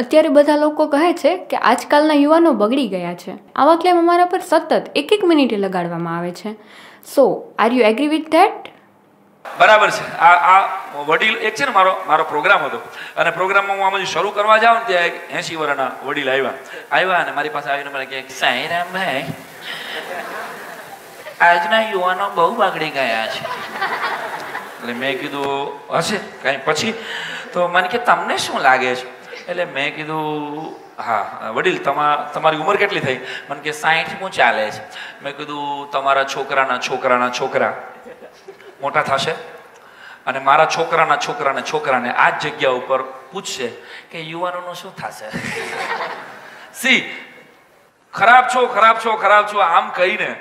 અત્યારે બધા લોકો કહે છે કે આજકાલના યુવાનો બગડી ગયા છે. આવા ક્લેમ અમારા પર સતત એક એક મિનિટે લગાડવામાં આવે છે. So are you agree with that બરાબર છે. આ આ વડીલ, એક છે ને મારો મારો પ્રોગ્રામ હતો. અને પ્રોગ્રામમાં હું આમાં શરૂ કરવા જાઉં ને ત્યાં એસી વર્ષના વડીલ આવ્યા. આવ્યા અને મારી પાસે આવીને મને કહે સાંઈરામભાઈ આજના યુવાનો બહુ બગડી ગયા છે. એટલે મેં કીધું, હશે, કાંઈ પછી? તો મને કે, તમને શું લાગે છે? એટલે મેં કીધું, હા, વડીલ, તમા, તમારી ઉંમર કેટલી થઈ? મને કે સાઠમું ચાલે છે. મેં કીધું, તમારા છોકરાના છોકરાના છોકરા મોટા થશે અને મારા છોકરાના છોકરાના છોકરાને આ જ જગ્યા ઉપર પૂછશે કે, યુવાનોનું શું થશે? સી, ખરાબ છો ખરાબ છો ખરાબ છો, આમ કહીને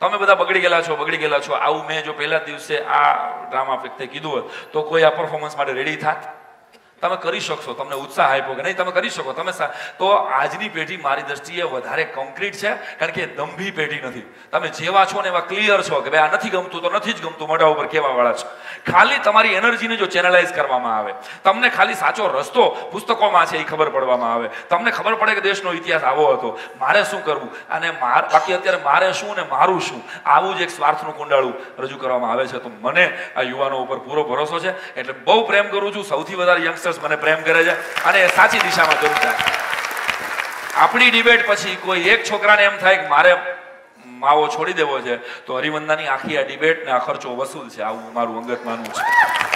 તમે બધા બગડી ગયેલા છો, બગડી ગયેલા છો. આવું મેં જો પહેલા દિવસે આ ડ્રામા ફેક્ટે કીધું હોત, તો કોઈ આ પરફોર્મન્સ માટે રેડી થાત? તમે કરી શકશો, તમને ઉત્સાહ આપ્યો કે નહીં, તમે કરી શકો, તમે તો આજની પેઢી મારી દ્રષ્ટિએ વધારે કોન્ક્રીટ છે, કારણ કે દંભી પેઢી નથી. તમે જેવા છો ને એવા ક્લિયર છો કે ભાઈ આ નથી ગમતું, તો નથી જ ગમતું, મોઢા ઉપર કેવા વાળા છો. ખાલી તમારી એનર્જીને જો ચેનલાઇઝ કરવામાં આવે, તમને ખાલી સાચો રસ્તો પુસ્તકોમાં છે એ ખબર પડવામાં આવે. તમને ખબર પડે કે દેશનો ઇતિહાસ આવો હતો. મારે શું કરવું? અને બાકી અત્યારે મારે શું ને મારું શું? આવું જ એક સ્વાર્થનું કુંડાળું રજૂ કરવામાં આવે છે. તો મને આ યુવાનો ઉપર પૂરો ભરોસો છે. એટલે બહુ પ્રેમ કરું છું. સૌથી વધારે યંગસ્ટર્સ મને પ્રેમ કરે છે અને એ સાચી દિશામાં જરૂર જાય આપણી ડિબેટ પછી કોઈ એક છોકરાને એમ થાય કે મારે માવો છોડી દેવો છે, તો હરિવંદાની આખી આ ડિબેટ ને આ ખર્ચો વસૂલ છે, આવું મારું અંગત માનવું છે.